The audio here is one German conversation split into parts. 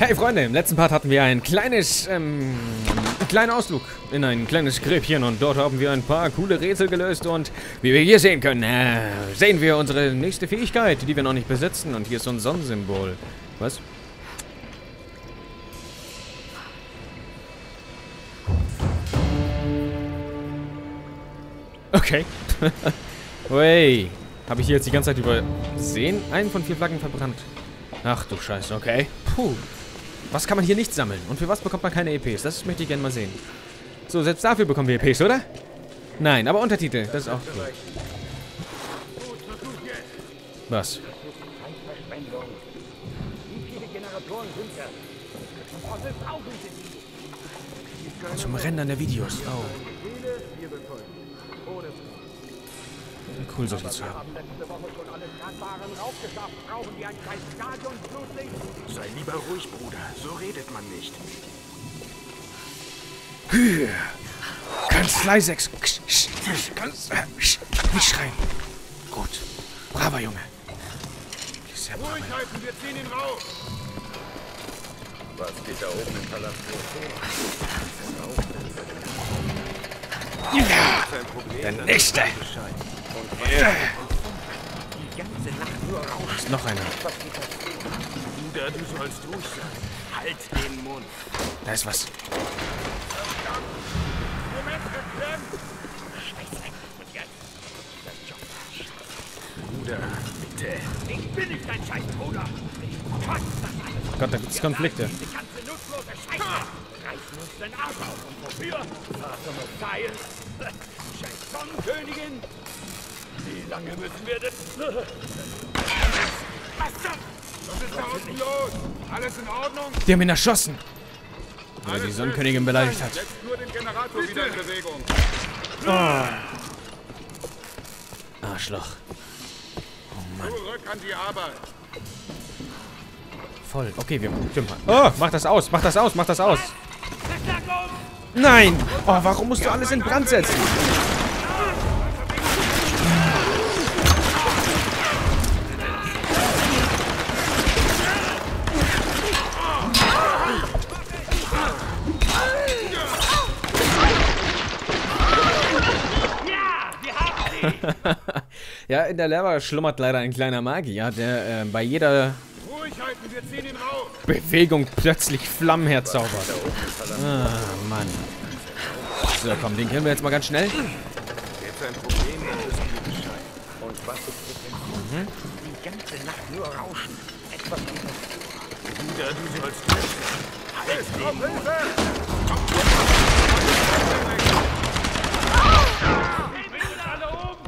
Hey Freunde, im letzten Part hatten wir ein kleines, ähm, einen kleinen Ausflug in ein kleines Gräbchen und dort haben wir ein paar coole Rätsel gelöst und wie wir hier sehen können, äh, sehen wir unsere nächste Fähigkeit, die wir noch nicht besitzen und hier ist so ein Sonnensymbol. Was? Okay. Wey. Habe ich hier jetzt die ganze Zeit übersehen? Einen von vier Flaggen verbrannt. Ach du Scheiße, okay. Puh. Was kann man hier nicht sammeln? Und für was bekommt man keine EPs? Das möchte ich gerne mal sehen. So, selbst dafür bekommen wir EPs, oder? Nein, aber Untertitel. Das ist auch gut. Was? Zum Rendern der Videos. Oh. Cool, so viel zu haben. Sei lieber ruhig, Bruder. So redet man nicht. Kanzlei 6. Ganz, äh, nicht schreien. Gut. Braver Junge. Ruhig halten, wir ziehen ihn raus. Was geht da oben im Palast Ja, Kein Problem. der nächste. Die ganze Nacht nur rauschen. Ist noch einer. Bruder, du sollst ruhig sein. Halt den Mund. Da ist was. Moment. Scheiße. Und jetzt? Bruder, bitte. Ich bin nicht dein kotze das alles. Gott, da gibt es Konflikte. Reißen uns den Arsch auf. Und wofür? Vater Messias. Scheiß Sonnenkönigin. Wie lange müssen wir das... Was ist da unten los? Alles in Ordnung? Die haben ihn erschossen. Weil er die Sonnenkönigin beleidigt hat. Setzt nur den Generator wieder in Bewegung. Arschloch. Zurück an die Arbeit. Voll. Okay, wir... Stimmt. Oh, mach das aus. Mach das aus. Mach das aus. Nein. Oh, warum musst du alles in Brand setzen? Ja, wir haben sie! Ja, in der Lava schlummert leider ein kleiner Magier, der äh, bei jeder. Bewegung plötzlich Flammen herzaubert. Ah, Mann. So, komm, den killen wir jetzt mal ganz schnell. Dem Die ganze Nacht nur rauschen. Etwas Bruder, du sollst. Halt den Mund.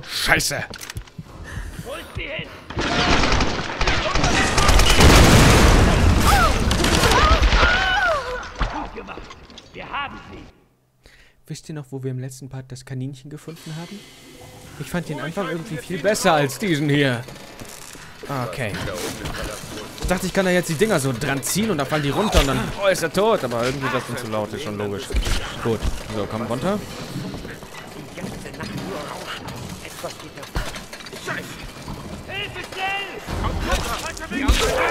Scheiße. Holt sie hin! Gut gemacht. Wir haben sie. Wisst ihr noch, wo wir im letzten Part das Kaninchen gefunden haben? Ich fand den Anfang irgendwie viel besser als diesen hier. Okay. Ich dachte, ich kann da jetzt die Dinger so dran ziehen und dann fallen die runter und dann oh, ist er tot. Aber irgendwie das ist zu laut, ist schon logisch. Gut. So, komm runter. Die ganze Nacht nur rauschen. Etwas geht da. Hilfe schnell!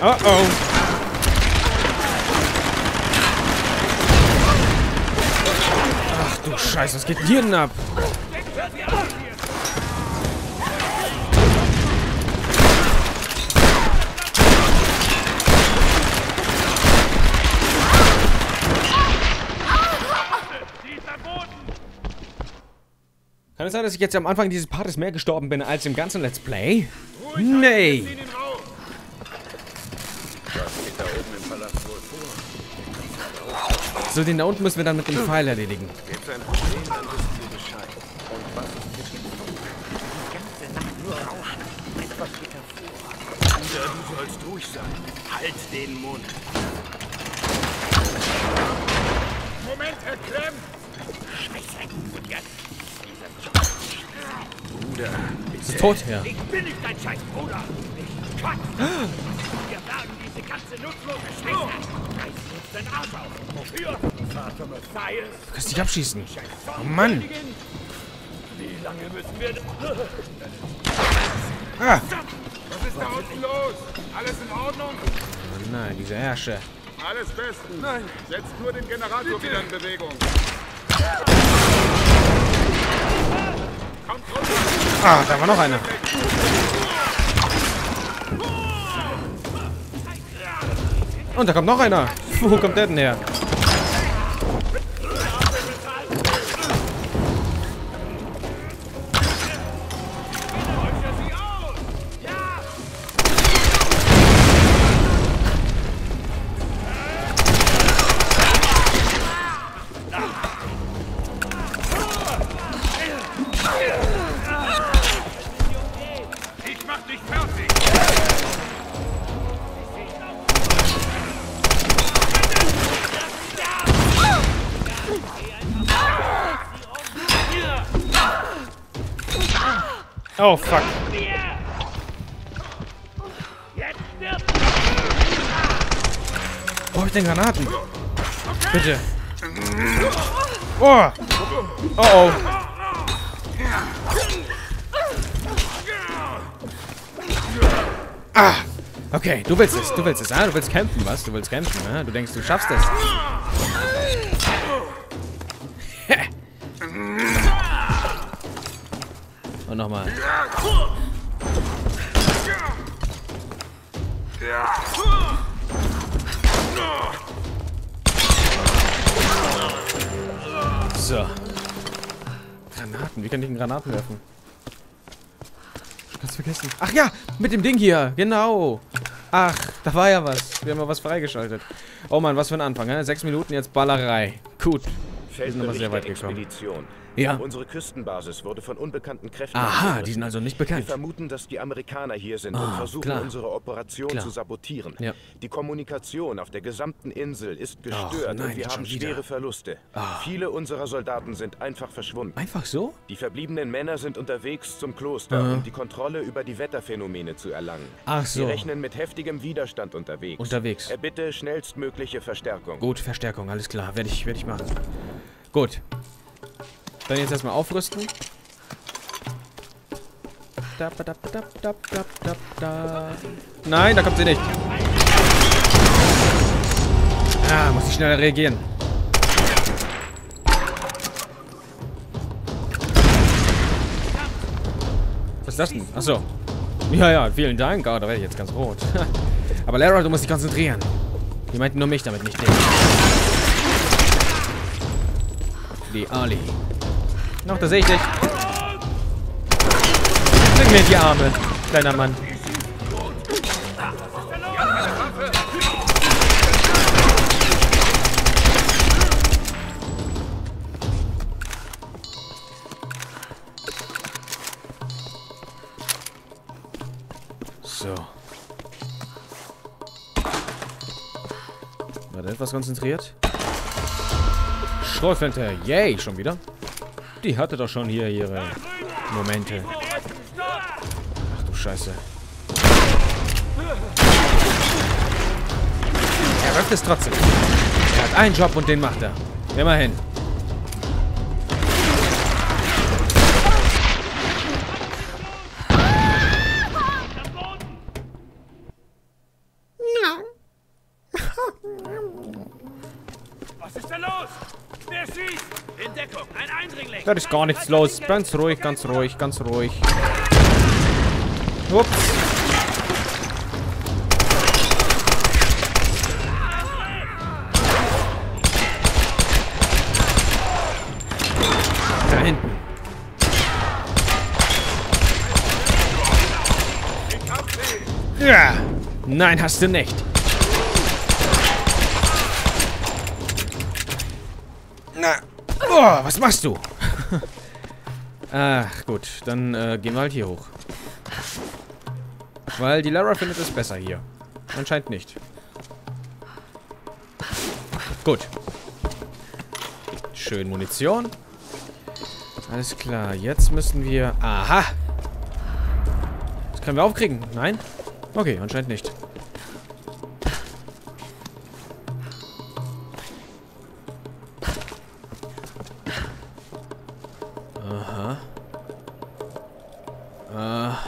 Oh oh. Ach du Scheiße, was geht denn hier denn ab? Es sein, dass ich jetzt am Anfang dieses Partes mehr gestorben bin als im ganzen Let's Play? Nee. So, den da unten müssen wir dann mit dem Pfeil erledigen. Du sollst ruhig sein. Halt den Mund. Moment. Scheiße. Und jetzt? Dieser Job. Bruder, Ist bitte. tot, ja. Ich bin nicht dein Scheißbruder. Ich kotze. Wir bergen diese ganze nutzlose Scheiße. Reißen uns den Arsch auf. Wofür? Vater Messias. Du kannst dich abschießen. Oh Mann. Wie lange müssen wir... Ah! Was ist da unten los? Alles in Ordnung? Oh nein, diese Herrsche. Alles bestens. Nein. Setzt nur den Generator wieder in Bewegung. Ah, da war noch einer. Und da kommt noch einer. Wo kommt der denn her? Oh, fuck. Hab ich denn Granaten? Bitte. Oh. Oh, oh. Ah. Okay, du willst es, du willst es, ah? Du willst kämpfen, was? Du willst kämpfen, ah? Du denkst, du schaffst es. Und nochmal. So. Granaten. Wie kann ich denn Granaten werfen? Ganz vergessen. Ach ja, mit dem Ding hier. Genau. Ach, da war ja was. Wir haben ja was freigeschaltet. Oh Mann, was für ein Anfang. Ne? Sechs Minuten, jetzt Ballerei. Gut. Wir sind aber sehr weit gekommen. Expedition. Ja. Unsere Küstenbasis wurde von unbekannten Kräften Aha, angegriffen. die sind also nicht Wir bekannt. vermuten, dass die Amerikaner hier sind und Ah, versuchen, klar. unsere Operation Klar. zu sabotieren. Ja. Die Kommunikation auf der gesamten Insel ist gestört nein, und wir haben schwere Verluste. Ah. Viele unserer Soldaten sind einfach verschwunden. Einfach so? Die verbliebenen Männer sind unterwegs zum Kloster, Aha. um die Kontrolle über die Wetterphänomene zu erlangen. Ach so. Wir rechnen mit heftigem Widerstand unterwegs. Unterwegs. Erbitte schnellstmögliche Verstärkung. Gut, Verstärkung, alles klar. Werde ich, werde ich machen. Gut. Dann jetzt erstmal aufrüsten. Da, da, da. Nein, da kommt sie nicht. Ah, muss ich schneller reagieren. Was ist das denn? Achso. Ja, ja, vielen Dank. Oh, da werde ich jetzt ganz rot. Aber Lara, du musst dich konzentrieren. Die meinten nur mich damit, nicht dich. Die Ali. Noch, da sehe ich dich. Bring mir die Arme, kleiner Mann. So. Warte, etwas konzentriert. Schrotflinte. Yay, schon wieder. Die hatte doch schon hier ihre Momente. Ach du Scheiße. Er wirft es trotzdem. Er hat einen Job und den macht er. Immerhin. Da ist gar nichts los. Ganz ruhig, ganz ruhig, ganz ruhig. Ups. Da hinten. Ja. Nein, hast du nicht. Na. Oh, was machst du? Ach, gut. Dann äh, gehen wir halt hier hoch. Weil die Lara findet es besser hier. Anscheinend nicht. Gut. Schön Munition. Alles klar. Jetzt müssen wir... Aha! Das können wir aufkriegen. Nein? Okay, anscheinend nicht.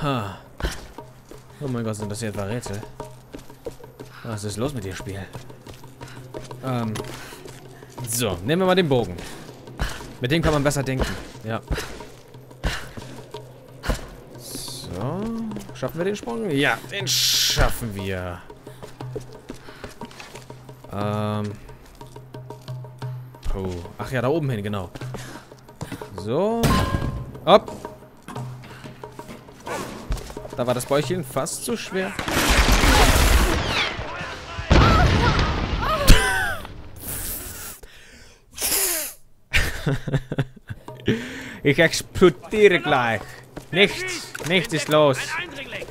Aha. Aha. Gott, sind das hier etwa Rätsel? Was ist los mit dir, Spiel? Ähm. So, nehmen wir mal den Bogen. Mit dem kann man besser denken. Ja. So. Schaffen wir den Sprung? Ja, den schaffen wir. Ähm. Oh. Ach ja, da oben hin, genau. So. Hopp. Da war das Bäuchchen fast zu schwer. ich explodiere gleich. Nichts. Nichts ist los.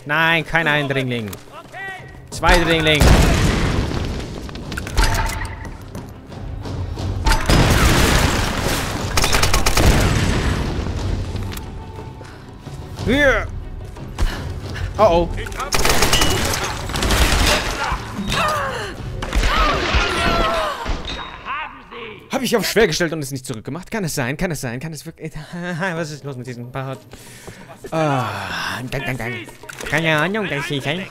Nein, kein Eindringling. Zweidringling. Hier. Oh oh. Habe ich auf schwer gestellt und es nicht zurückgemacht? Kann es sein? Kann es sein? Kann es wirklich... Was ist los mit diesem Part? Ah, gang, gang, gang. Keine Ahnung, das ist ein...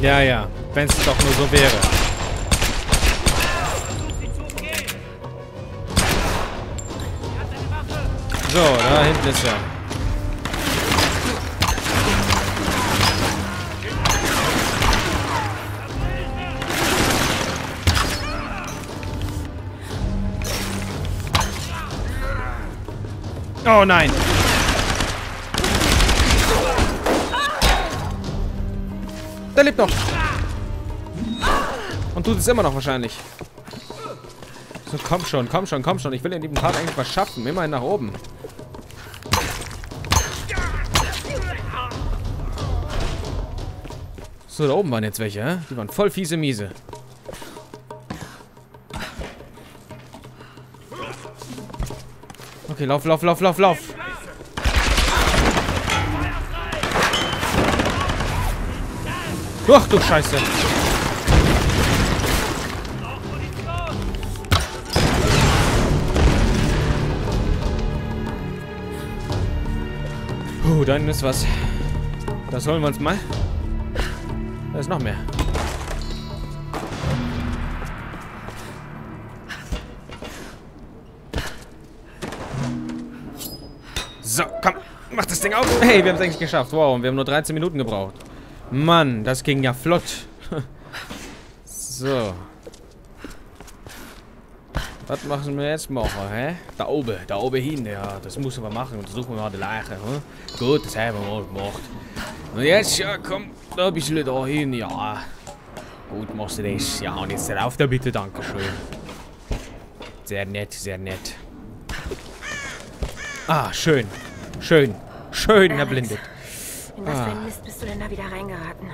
Ja, ja. Wenn es doch nur so wäre. So, da hinten ist er. Oh nein. Der lebt noch. Und tut es immer noch wahrscheinlich. So, komm schon, komm schon, komm schon. Ich will in diesem Part eigentlich was schaffen. Immerhin nach oben. So, da oben waren jetzt welche? Die waren voll fiese Miese. Okay, lauf, lauf, lauf, lauf, lauf. Ach du Scheiße. Puh, da hinten ist was. Das holen wir uns mal. Da ist noch mehr. So, komm. Mach das Ding auf. Hey, wir haben es eigentlich geschafft. Wow, und wir haben nur 13 Minuten gebraucht. Mann, das ging ja flott. so. Was machen wir jetzt machen, hä? Da oben, da oben hin, ja, das müssen wir machen. Untersuchen wir mal die Leiche, hä? Gut, das haben wir mal gemacht. Und jetzt, ja, komm, da ein bisschen da hin, ja. Gut, machst du das. Ja, und jetzt rauf da bitte, Dankeschön. Sehr nett, sehr nett. Ah, schön. Schön. Schön erblindet. In was für ein Mist bist du denn da wieder reingeraten?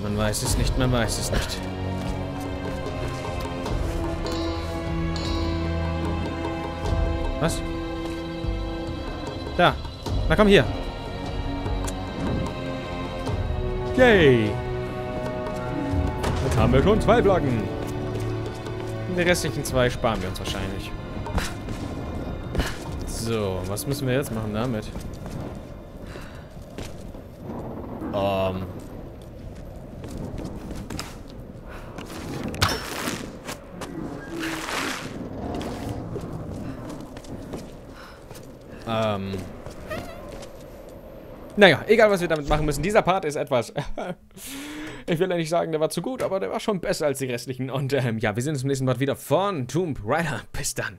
Man weiß es nicht, man weiß es nicht. Was? Da. Na komm hier. Yay. Jetzt haben wir schon zwei Flaggen. Die restlichen zwei sparen wir uns wahrscheinlich. So, was müssen wir jetzt machen damit? Ähm. Ähm. Naja, egal was wir damit machen müssen. Dieser Part ist etwas... ich will ja nicht sagen, der war zu gut, aber der war schon besser als die restlichen. Und ähm, ja, wir sehen uns im nächsten Part wieder von Tomb Raider. Bis dann.